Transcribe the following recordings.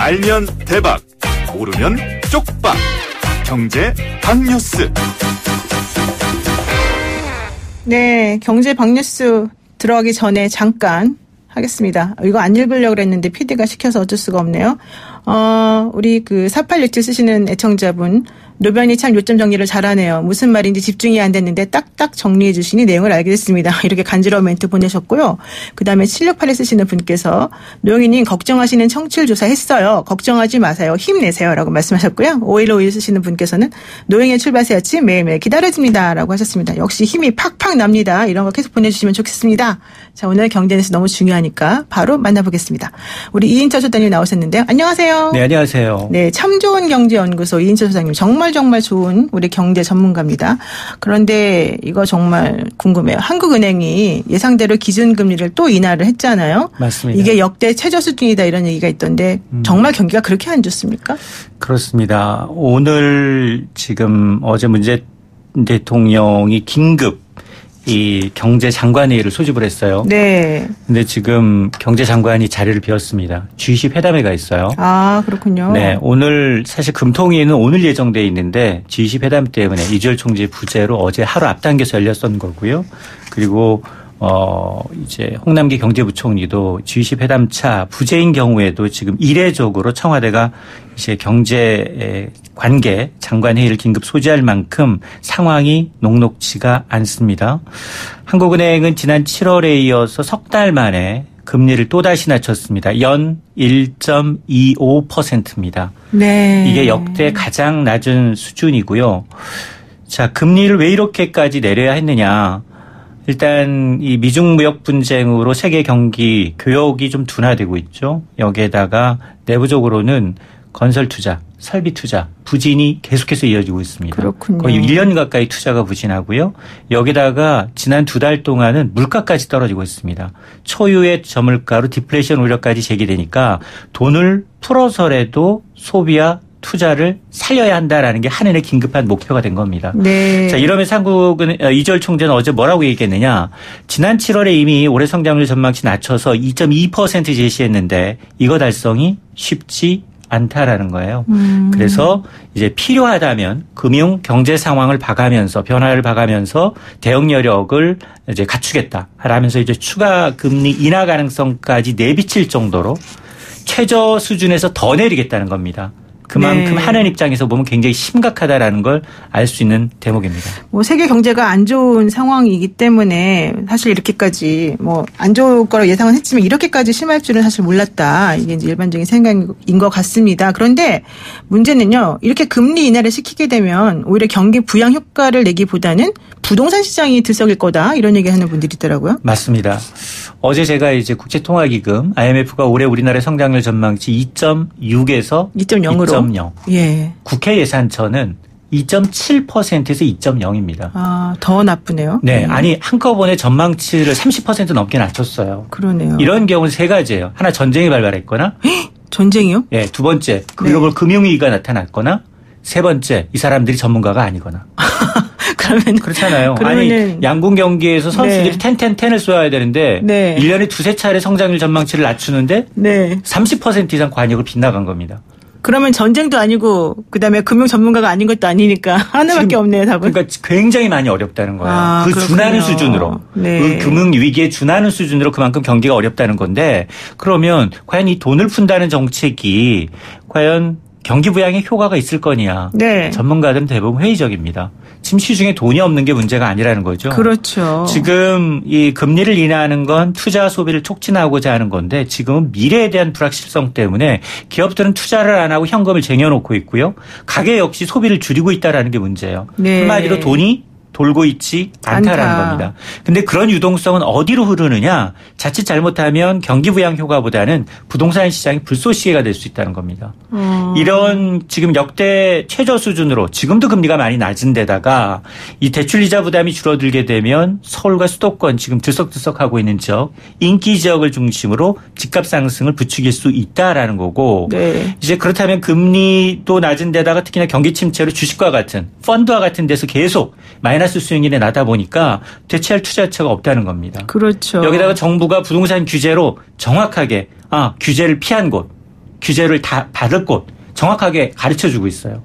알면 대박, 모르면 쪽박. 경제 박뉴스. 네, 경제 박뉴스 들어가기 전에 잠깐 하겠습니다. 이거 안 읽으려고 그랬는데 PD가 시켜서 어쩔 수가 없네요. 어, 우리 그 4867 쓰시는 애청자분, 노변이 참 요점 정리를 잘하네요. 무슨 말인지 집중이 안 됐는데 딱딱 정리해 주시니 내용을 알게 됐습니다. 이렇게 간지러운 멘트 보내셨고요. 그 다음에 7681 쓰시는 분께서 노영희님 걱정하시는 청취율 조사 했어요. 걱정하지 마세요. 힘내세요. 라고 말씀하셨고요. 5151 쓰시는 분께서는 노영희의 아침 매일매일 기다려집니다. 라고 하셨습니다. 역시 힘이 팍팍 납니다. 이런 거 계속 보내주시면 좋겠습니다. 자, 오늘 경제뉴스 너무 중요하니까 바로 만나보겠습니다. 우리 이인철 소장님 나오셨는데요. 안녕하세요. 네, 안녕하세요. 네, 참 좋은 경제연구소 이인철 소장님 정말 정말 좋은 우리 경제 전문가입니다. 그런데 이거 정말 궁금해요. 한국은행이 예상대로 기준금리를 또 인하를 했잖아요. 맞습니다. 이게 역대 최저 수준이다 이런 얘기가 있던데 음. 정말 경기가 그렇게 안 좋습니까? 그렇습니다. 오늘 지금 어제 문재 대통령이 긴급 이 경제장관회의를 소집을 했어요. 네. 근데 지금 경제장관이 자리를 비웠습니다. G20 회담에 가 있어요. 아 그렇군요. 네, 오늘 사실 금통위는 오늘 예정돼 있는데 G20 회담 때문에 이주열 총재 부재로 어제 하루 앞당겨서 열렸던 거고요. 그리고 어 이제 홍남기 경제부총리도 G20 회담차 부재인 경우에도 지금 이례적으로 청와대가 이제 경제 관계 장관 회의를 긴급 소지할 만큼 상황이 녹록지가 않습니다. 한국은행은 지난 7월에 이어서 석 달 만에 금리를 또다시 낮췄습니다. 연 1.25%입니다. 네. 이게 역대 가장 낮은 수준이고요. 자, 금리를 왜 이렇게까지 내려야 했느냐. 일단 이 미중 무역 분쟁으로 세계 경기 교역이 좀 둔화되고 있죠. 여기에다가 내부적으로는 건설 투자, 설비 투자, 부진이 계속해서 이어지고 있습니다. 그렇군요. 거의 1년 가까이 투자가 부진하고요. 여기다가 지난 두 달 동안은 물가까지 떨어지고 있습니다. 초유의 저물가로 디플레이션 우려까지 제기되니까 돈을 풀어서라도 소비와 투자를 살려야 한다라는 게 한은의 긴급한 목표가 된 겁니다. 네. 자, 이러면서 한국은 어, 이절 총재는 어제 뭐라고 얘기했느냐. 지난 7월에 이미 올해 성장률 전망치 낮춰서 2.2% 제시했는데 이거 달성이 쉽지 않다라는 거예요. 음. 그래서 이제 필요하다면 금융 경제 상황을 봐가면서 변화를 봐가면서 대응 여력을 이제 갖추겠다. 라면서 이제 추가 금리 인하 가능성까지 내비칠 정도로 최저 수준에서 더 내리겠다는 겁니다. 그만큼 네. 하는 입장에서 보면 굉장히 심각하다라는 걸 알 수 있는 대목입니다. 뭐 세계 경제가 안 좋은 상황이기 때문에 사실 이렇게까지 뭐 안 좋을 거라 예상은 했지만 이렇게까지 심할 줄은 사실 몰랐다. 이게 이제 일반적인 생각인 것 같습니다. 그런데 문제는요. 이렇게 금리 인하를 시키게 되면 오히려 경기 부양 효과를 내기보다는 부동산 시장이 들썩일 거다. 이런 얘기 하는 분들이 있더라고요. 맞습니다. 어제 제가 이제 국제통화기금 IMF가 올해 우리나라의 성장률 전망치 2.6에서 2.0으로. 2.0. 예. 국회 예산처는 2.7%에서 2.0입니다. 아, 더 나쁘네요. 네, 아니 한꺼번에 전망치를 30% 넘게 낮췄어요. 그러네요. 이런 경우는 세 가지예요. 하나 전쟁이 발발했거나, 전쟁이요? 예, 두 번째 네. 글로벌 금융위기가 나타났거나, 세 번째 이 사람들이 전문가가 아니거나. 그러면 그렇잖아요. 아니 양궁 경기에서 선수들이 네. 텐텐텐을 쏘아야 되는데 네. 1년에 두세 차례 성장률 전망치를 낮추는데 네. 30% 이상 관역을 빗나간 겁니다. 그러면 전쟁도 아니고 그다음에 금융 전문가가 아닌 것도 아니니까 하나밖에 없네요, 답은. 그러니까 굉장히 많이 어렵다는 거예요. 아, 그 그렇군요. 준하는 수준으로. 네. 그 금융 위기에 준하는 수준으로 그만큼 경기가 어렵다는 건데 그러면 과연 이 돈을 푼다는 정책이 과연 경기 부양에 효과가 있을 거냐. 네. 전문가들은 대부분 회의적입니다. 지금 시중에 돈이 없는 게 문제가 아니라는 거죠. 그렇죠. 지금 이 금리를 인하하는 건 투자 소비를 촉진하고자 하는 건데 지금은 미래에 대한 불확실성 때문에 기업들은 투자를 안 하고 현금을 쟁여놓고 있고요. 가게 역시 소비를 줄이고 있다라는 게 문제예요. 네. 한마디로 돈이 돌고 있지 않다라는 않다. 겁니다. 근데 그런 유동성은 어디로 흐르느냐? 자칫 잘못하면 경기 부양 효과보다는 부동산 시장이 불쏘시개가 될 수 있다는 겁니다. 어. 이런 지금 역대 최저 수준으로 지금도 금리가 많이 낮은 데다가 이 대출 이자 부담이 줄어들게 되면 서울과 수도권 지금 들썩들썩하고 있는 지역 인기 지역을 중심으로 집값 상승을 부추길 수 있다라는 거고 네. 이제 그렇다면 금리도 낮은 데다가 특히나 경기 침체로 주식과 같은 펀드와 같은 데서 계속 마이너스 수익률이 나다 보니까 대체할 투자처가 없다는 겁니다. 그렇죠. 여기다가 정부가 부동산 규제로 정확하게 아 규제를 피한 곳 규제를 다 받을 곳 정확하게 가르쳐 주고 있어요.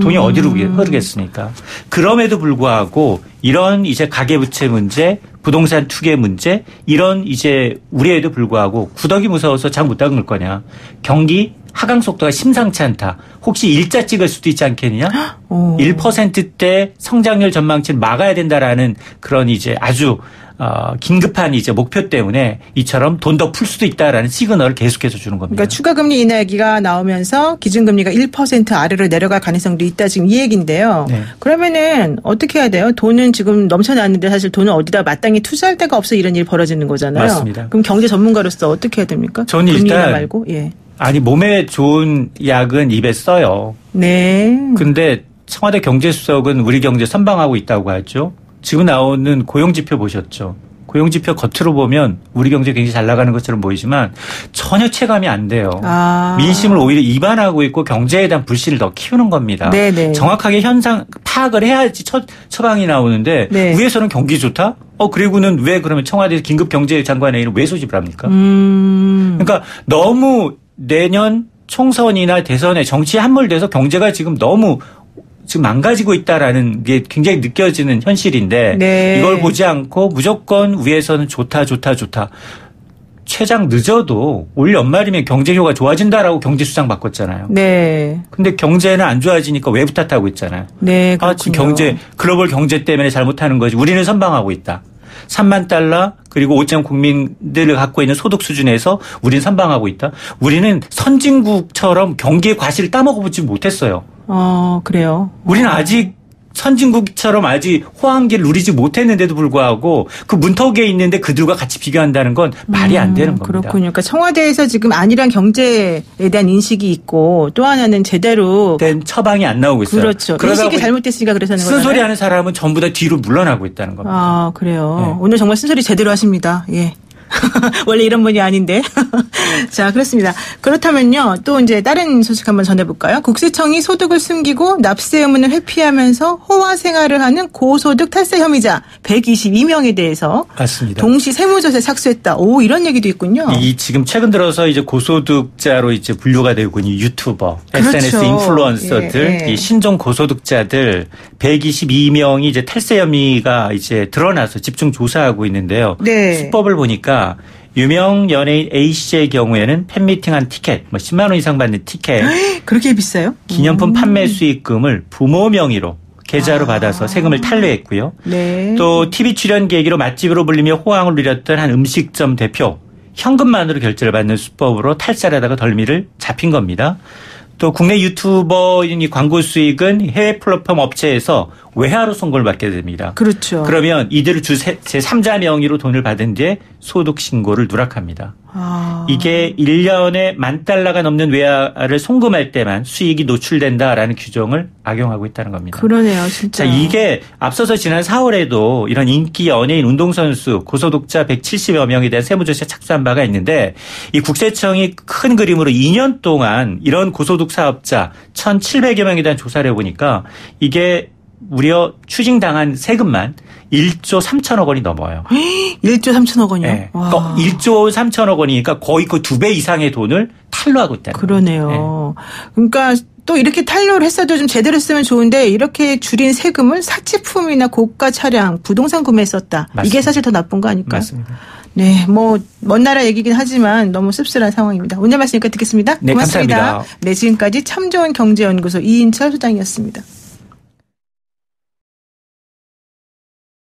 돈이 어디로 흐르겠습니까? 그럼에도 불구하고 이런 이제 가계부채 문제, 부동산 투기 문제, 이런 이제 우려에도 불구하고 구덕이 무서워서 잘 못 닦을 거냐. 경기 하강 속도가 심상치 않다. 혹시 일자 찍을 수도 있지 않겠느냐? 오. 1%대 성장률 전망치를 막아야 된다라는 그런 이제 아주 어, 긴급한 이제 목표 때문에 이처럼 돈 더 풀 수도 있다라는 시그널을 계속해서 주는 겁니다. 그러니까 추가 금리 인하 얘기가 나오면서 기준금리가 1% 아래로 내려갈 가능성도 있다 지금 이 얘기인데요. 네. 그러면은 어떻게 해야 돼요? 돈은 지금 넘쳐나는데 사실 돈은 어디다 마땅히 투자할 데가 없어 이런 일이 벌어지는 거잖아요. 맞습니다. 그럼 경제 전문가로서 어떻게 해야 됩니까? 저는 금리 일단 말고 예. 아니 몸에 좋은 약은 입에 써요. 네. 근데 청와대 경제수석은 우리 경제 선방하고 있다고 하죠. 지금 나오는 고용지표 보셨죠? 고용지표 겉으로 보면 우리 경제 굉장히 잘 나가는 것처럼 보이지만 전혀 체감이 안 돼요. 아. 민심을 오히려 이반하고 있고 경제에 대한 불신을 더 키우는 겁니다. 네네. 정확하게 현상 파악을 해야지 처, 처방이 나오는데 네. 위에서는 경기 좋다? 어 그리고는 왜 그러면 청와대 긴급 경제 장관회의는 왜 소집을 합니까? 음. 그러니까 너무 내년 총선이나 대선에 정치에 함몰돼서 경제가 지금 너무 지금 망가지고 있다라는 게 굉장히 느껴지는 현실인데 네. 이걸 보지 않고 무조건 위에서는 좋다 좋다 좋다 최장 늦어도 올 연말이면 경제효가 좋아진다라고 경제 수장 바꿨잖아요. 네. 근데 경제는 안 좋아지니까 외부 탓하고 있잖아요. 네. 아, 지금 그렇군요. 경제 글로벌 경제 때문에 잘못하는 거지. 우리는 선방하고 있다. 3만 달러 그리고 5점 국민들을 갖고 있는 소득 수준에서 우리는 선방하고 있다. 우리는 선진국처럼 경기의 과실을 따먹어보지 못했어요. 어, 그래요. 우리는 아직 선진국처럼 아직 호황기를 누리지 못했는데도 불구하고 그 문턱에 있는데 그들과 같이 비교한다는 건 말이 안 되는 음, 겁니다. 그렇군요. 그러니까 청와대에서 지금 안일한 경제에 대한 인식이 있고 또 하나는 제대로 된 처방이 안 나오고 있어요. 그렇죠. 인식이 잘못됐으니까 그래서는 쓴소리 하는 사람은 전부 다 뒤로 물러나고 있다는 겁니다. 아, 그래요. 네. 오늘 정말 쓴소리 제대로 하십니다. 예. 원래 이런 분이 아닌데. 자, 그렇습니다. 그렇다면요. 또 이제 다른 소식 한번 전해볼까요? 국세청이 소득을 숨기고 납세 의무는 회피하면서 호화 생활을 하는 고소득 탈세 혐의자 122명에 대해서 맞습니다. 동시 세무조세 착수했다. 오, 이런 얘기도 있군요. 이 지금 최근 들어서 이제 고소득자로 이제 분류가 되고 있는 유튜버, 그렇죠. SNS 인플루언서들, 예, 예. 이 신종 고소득자들 122명이 이제 탈세 혐의가 이제 드러나서 집중 조사하고 있는데요. 네. 수법을 보니까 유명 연예인 A 씨의 경우에는 팬미팅한 티켓, 뭐 10만 원 이상 받는 티켓, 그렇게 비싸요? 기념품 판매 수익금을 부모 명의로 계좌로 아. 받아서 세금을 탈루했고요. 네. 또 TV 출연 계기로 맛집으로 불리며 호황을 누렸던 한 음식점 대표 현금만으로 결제를 받는 수법으로 탈살하다가 덜미를 잡힌 겁니다. 또 국내 유튜버인 이 광고 수익은 해외 플랫폼 업체에서 외화로 송금을 받게 됩니다. 그렇죠. 그러면 이들을 주 제3자 명의로 돈을 받은 뒤에 소득 신고를 누락합니다. 아. 이게 1년에 만 달러가 넘는 외화를 송금할 때만 수익이 노출된다라는 규정을 악용하고 있다는 겁니다. 그러네요, 진짜. 자, 이게 앞서서 지난 4월에도 이런 인기 연예인 운동선수 고소득자 170여 명에 대한 세무조사 착수한 바가 있는데 이 국세청이 큰 그림으로 2년 동안 이런 고소득 사업자 1,700여 명에 대한 조사를 해보니까 이게 무려 추징당한 세금만 1조 3천억 원이 넘어요. 1조 3천억 원이요? 네. 와. 그러니까 1조 3천억 원이니까 거의 그 두 배 이상의 돈을 탈루하고 있다는 그러네요. 네. 그러니까 또 이렇게 탄로를 했어도 좀 제대로 했으면 좋은데 이렇게 줄인 세금을 사치품이나 고가 차량, 부동산 구매에 썼다. 이게 맞습니다. 사실 더 나쁜 거 아닐까요? 맞습니다. 네, 뭐 먼 나라 얘기긴 하지만 너무 씁쓸한 상황입니다. 오늘 말씀니까 듣겠습니다. 네, 고맙습니다. 감사합니다. 네, 지금까지 참 좋은 경제연구소 이인철 소장이었습니다.